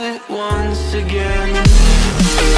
once again.